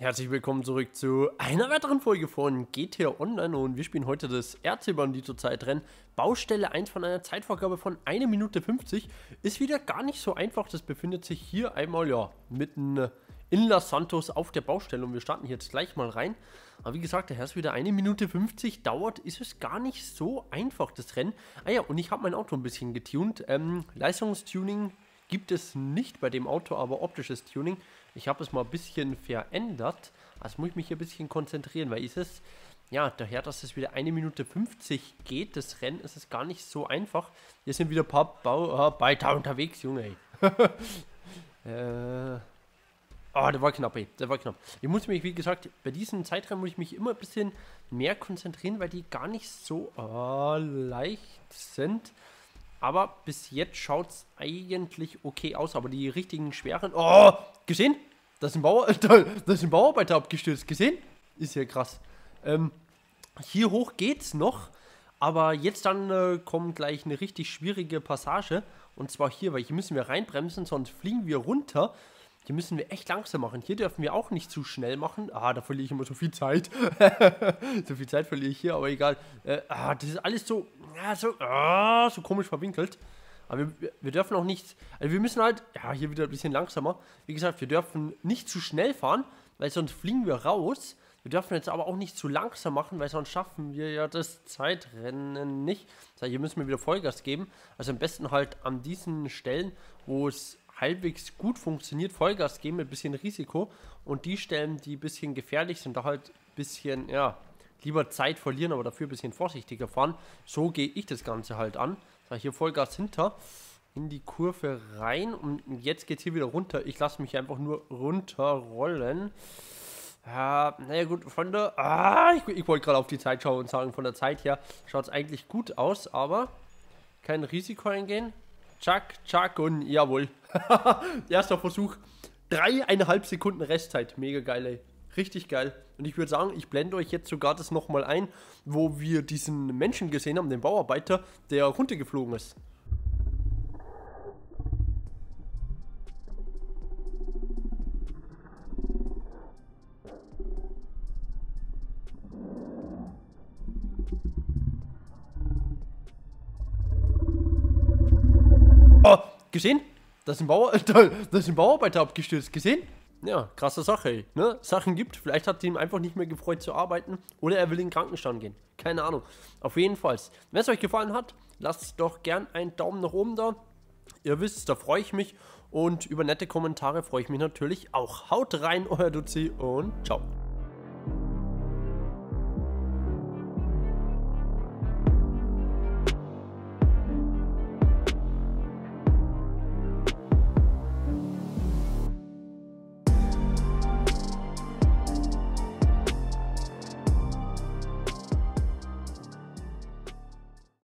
Herzlich willkommen zurück zu einer weiteren Folge von GTA Online und wir spielen heute das RC-Bandito Zeitrennen. Baustelle 1 von einer Zeitvorgabe von 1 Minute 50. Ist wieder gar nicht so einfach, das befindet sich hier einmal, ja, mitten in Los Santos auf der Baustelle und wir starten jetzt gleich mal rein. Aber wie gesagt, daher ist wieder 1 Minute 50 dauert, ist es gar nicht so einfach, das Rennen. Ah ja, und ich habe mein Auto ein bisschen getuned. Ähm, Leistungstuning gibt es nicht bei dem Auto, aber optisches Tuning. Ich habe es mal ein bisschen verändert. Also muss ich mich hier ein bisschen konzentrieren, weil ist es, ja, daher, dass es wieder eine Minute 50 geht, das Rennen, ist es gar nicht so einfach. Hier sind wieder ein paar Bauarbeiter unterwegs, Junge. äh, Oh, der war knapp, ey. Der war knapp. Ich muss mich, wie gesagt, bei diesen Zeitrennen muss ich mich immer ein bisschen mehr konzentrieren, weil die gar nicht so oh, leicht sind. Aber bis jetzt schaut es eigentlich okay aus. Aber die richtigen schweren. Oh, gesehen? Das ist ein, Bauer, das ist ein Bauarbeiter abgestürzt. Gesehen? Ist ja krass. Ähm, hier hoch geht's noch. Aber jetzt dann äh, kommt gleich eine richtig schwierige Passage. Und zwar hier, weil hier müssen wir reinbremsen, sonst fliegen wir runter. Hier müssen wir echt langsam machen. Hier dürfen wir auch nicht zu schnell machen. Ah, da verliere ich immer so viel Zeit. so viel Zeit verliere ich hier, aber egal. Äh, ah, das ist alles so, ja, so, ah, so komisch verwinkelt. Aber wir, wir dürfen auch nicht, also wir müssen halt, ja, hier wieder ein bisschen langsamer. Wie gesagt, wir dürfen nicht zu schnell fahren, weil sonst fliegen wir raus. Wir dürfen jetzt aber auch nicht zu langsam machen, weil sonst schaffen wir ja das Zeitrennen nicht. Das heißt, hier müssen wir wieder Vollgas geben. Also am besten halt an diesen Stellen, wo es halbwegs gut funktioniert, Vollgas geben mit ein bisschen Risiko und die Stellen, die ein bisschen gefährlich sind, da halt ein bisschen, ja, lieber Zeit verlieren, aber dafür ein bisschen vorsichtiger fahren. So gehe ich das Ganze halt an. Da hier Vollgas hinter, in die Kurve rein und jetzt geht es hier wieder runter. Ich lasse mich einfach nur runterrollen. Ja, naja gut, von der... Ah, ich, ich wollte gerade auf die Zeit schauen und sagen, von der Zeit her schaut es eigentlich gut aus, aber kein Risiko eingehen. Chuck, Chuck und jawohl. Erster Versuch. Dreieinhalb Sekunden Restzeit. Mega geil, ey. Richtig geil. Und ich würde sagen, ich blende euch jetzt sogar das nochmal ein, wo wir diesen Menschen gesehen haben, den Bauarbeiter, der runtergeflogen ist. Gesehen? Das ist ein, Bauer, das ist ein Bauarbeiter abgestürzt. Gesehen? Ja, krasse Sache. Ne? Sachen gibt. Vielleicht hat ihm einfach nicht mehr gefreut zu arbeiten. Oder er will in den Krankenstand gehen. Keine Ahnung. Auf jeden Fall. Wenn es euch gefallen hat, lasst doch gern einen Daumen nach oben da. Ihr wisst, da freue ich mich. Und über nette Kommentare freue ich mich natürlich auch. Haut rein, euer Duzi und ciao.